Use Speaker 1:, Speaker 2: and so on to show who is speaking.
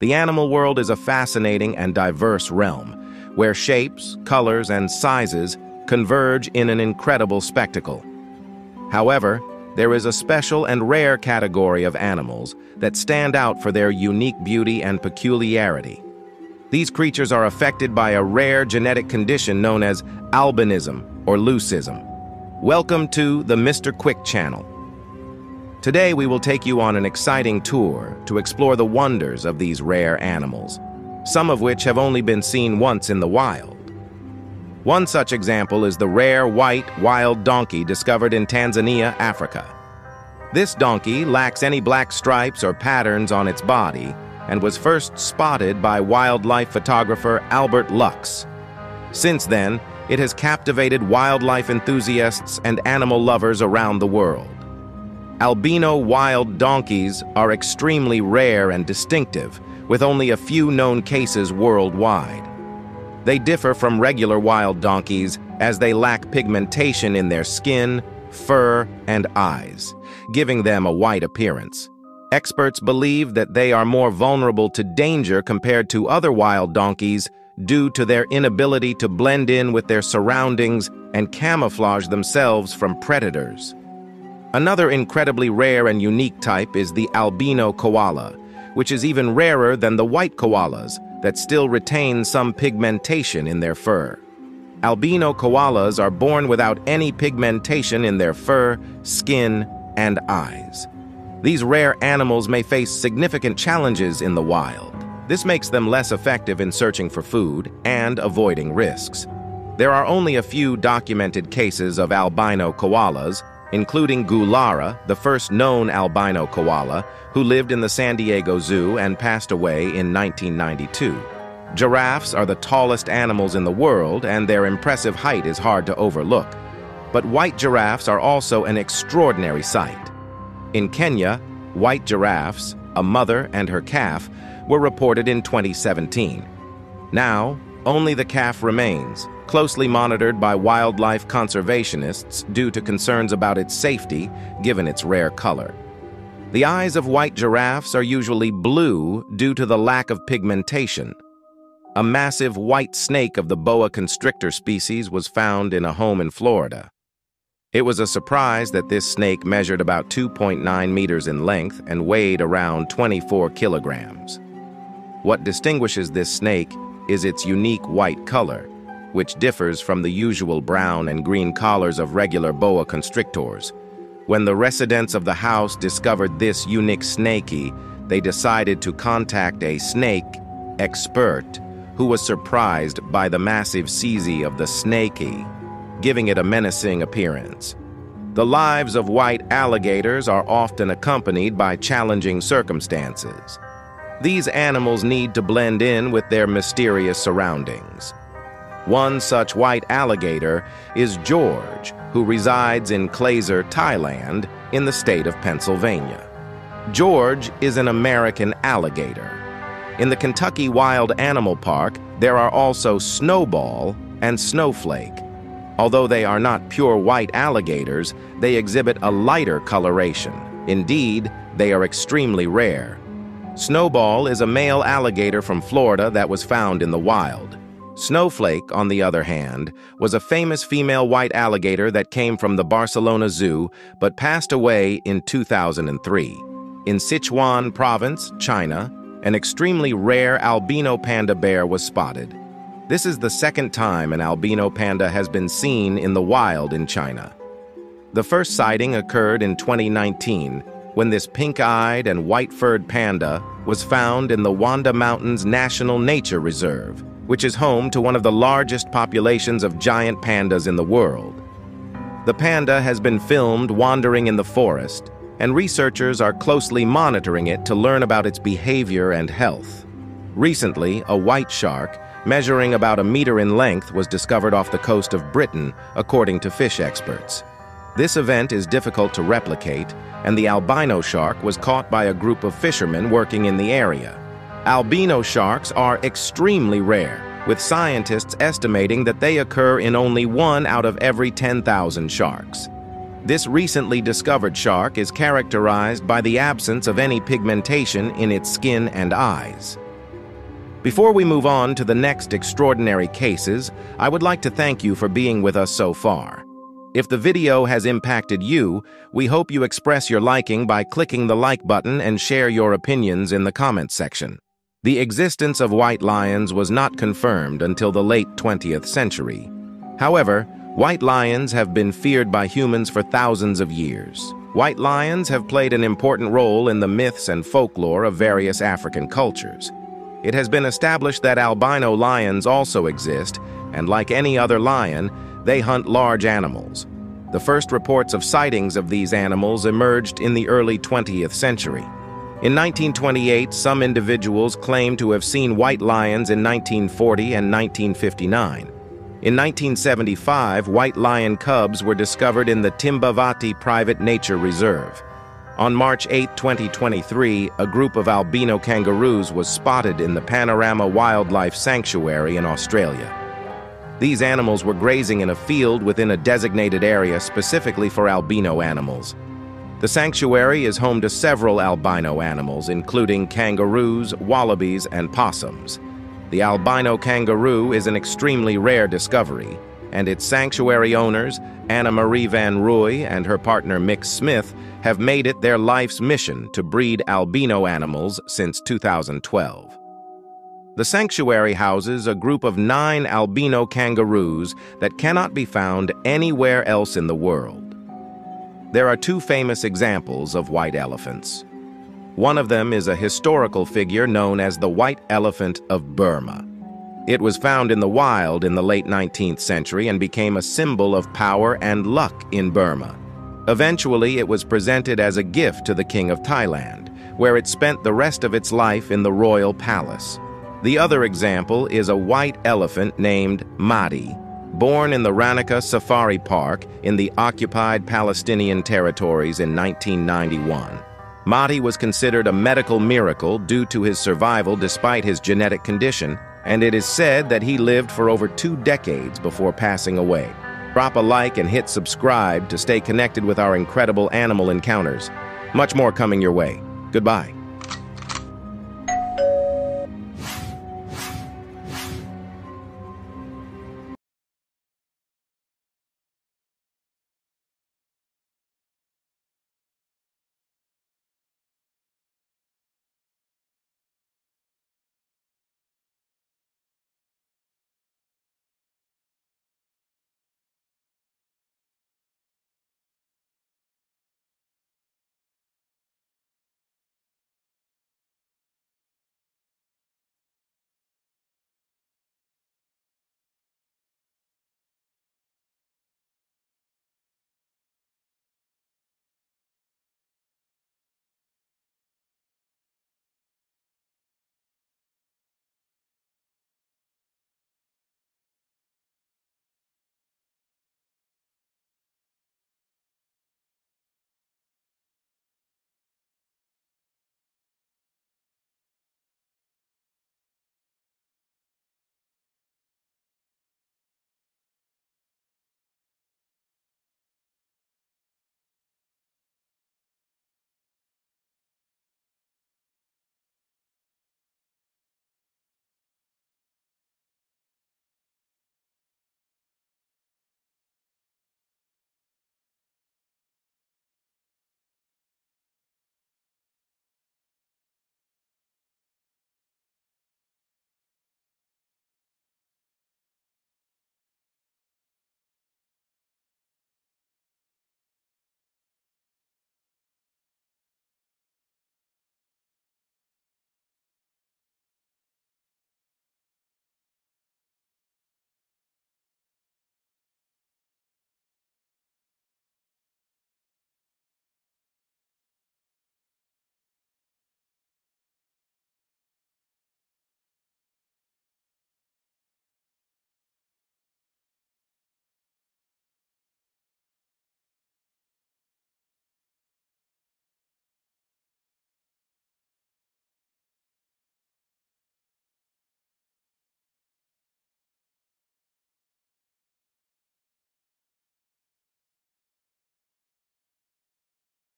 Speaker 1: The animal world is a fascinating and diverse realm, where shapes, colors, and sizes converge in an incredible spectacle. However, there is a special and rare category of animals that stand out for their unique beauty and peculiarity. These creatures are affected by a rare genetic condition known as albinism or leucism. Welcome to the Mr. Quick channel. Today we will take you on an exciting tour to explore the wonders of these rare animals, some of which have only been seen once in the wild. One such example is the rare white wild donkey discovered in Tanzania, Africa. This donkey lacks any black stripes or patterns on its body and was first spotted by wildlife photographer Albert Lux. Since then, it has captivated wildlife enthusiasts and animal lovers around the world. Albino wild donkeys are extremely rare and distinctive, with only a few known cases worldwide. They differ from regular wild donkeys as they lack pigmentation in their skin, fur, and eyes, giving them a white appearance. Experts believe that they are more vulnerable to danger compared to other wild donkeys due to their inability to blend in with their surroundings and camouflage themselves from predators. Another incredibly rare and unique type is the albino koala, which is even rarer than the white koalas that still retain some pigmentation in their fur. Albino koalas are born without any pigmentation in their fur, skin, and eyes. These rare animals may face significant challenges in the wild. This makes them less effective in searching for food and avoiding risks. There are only a few documented cases of albino koalas, including Gulara, the first known albino koala, who lived in the San Diego Zoo and passed away in 1992. Giraffes are the tallest animals in the world, and their impressive height is hard to overlook. But white giraffes are also an extraordinary sight. In Kenya, white giraffes, a mother and her calf, were reported in 2017. Now, only the calf remains, closely monitored by wildlife conservationists due to concerns about its safety given its rare color. The eyes of white giraffes are usually blue due to the lack of pigmentation. A massive white snake of the boa constrictor species was found in a home in Florida. It was a surprise that this snake measured about 2.9 meters in length and weighed around 24 kilograms. What distinguishes this snake is its unique white color, which differs from the usual brown and green collars of regular boa constrictors. When the residents of the house discovered this unique snakey, they decided to contact a snake expert who was surprised by the massive seize of the snakey, giving it a menacing appearance. The lives of white alligators are often accompanied by challenging circumstances. These animals need to blend in with their mysterious surroundings. One such white alligator is George, who resides in Klaser, Thailand, in the state of Pennsylvania. George is an American alligator. In the Kentucky Wild Animal Park, there are also Snowball and Snowflake. Although they are not pure white alligators, they exhibit a lighter coloration. Indeed, they are extremely rare. Snowball is a male alligator from Florida that was found in the wild. Snowflake, on the other hand, was a famous female white alligator that came from the Barcelona Zoo but passed away in 2003. In Sichuan province, China, an extremely rare albino panda bear was spotted. This is the second time an albino panda has been seen in the wild in China. The first sighting occurred in 2019 when this pink-eyed and white-furred panda was found in the Wanda Mountains National Nature Reserve, which is home to one of the largest populations of giant pandas in the world. The panda has been filmed wandering in the forest, and researchers are closely monitoring it to learn about its behavior and health. Recently, a white shark, measuring about a meter in length, was discovered off the coast of Britain, according to fish experts. This event is difficult to replicate, and the albino shark was caught by a group of fishermen working in the area. Albino sharks are extremely rare, with scientists estimating that they occur in only one out of every 10,000 sharks. This recently discovered shark is characterized by the absence of any pigmentation in its skin and eyes. Before we move on to the next extraordinary cases, I would like to thank you for being with us so far. If the video has impacted you, we hope you express your liking by clicking the like button and share your opinions in the comments section. The existence of white lions was not confirmed until the late 20th century. However, white lions have been feared by humans for thousands of years. White lions have played an important role in the myths and folklore of various African cultures. It has been established that albino lions also exist, and like any other lion, they hunt large animals. The first reports of sightings of these animals emerged in the early 20th century. In 1928, some individuals claimed to have seen white lions in 1940 and 1959. In 1975, white lion cubs were discovered in the Timbavati Private Nature Reserve. On March 8, 2023, a group of albino kangaroos was spotted in the Panorama Wildlife Sanctuary in Australia. These animals were grazing in a field within a designated area specifically for albino animals. The sanctuary is home to several albino animals, including kangaroos, wallabies, and possums. The albino kangaroo is an extremely rare discovery, and its sanctuary owners, Anna Marie Van Rooy and her partner Mick Smith, have made it their life's mission to breed albino animals since 2012. The sanctuary houses a group of nine albino kangaroos that cannot be found anywhere else in the world. There are two famous examples of white elephants. One of them is a historical figure known as the White Elephant of Burma. It was found in the wild in the late 19th century and became a symbol of power and luck in Burma. Eventually, it was presented as a gift to the King of Thailand, where it spent the rest of its life in the royal palace. The other example is a white elephant named Mahdi, Born in the Ranaka Safari Park in the occupied Palestinian territories in 1991, Mahdi was considered a medical miracle due to his survival despite his genetic condition, and it is said that he lived for over two decades before passing away. Drop a like and hit subscribe to stay connected with our incredible animal encounters. Much more coming your way. Goodbye.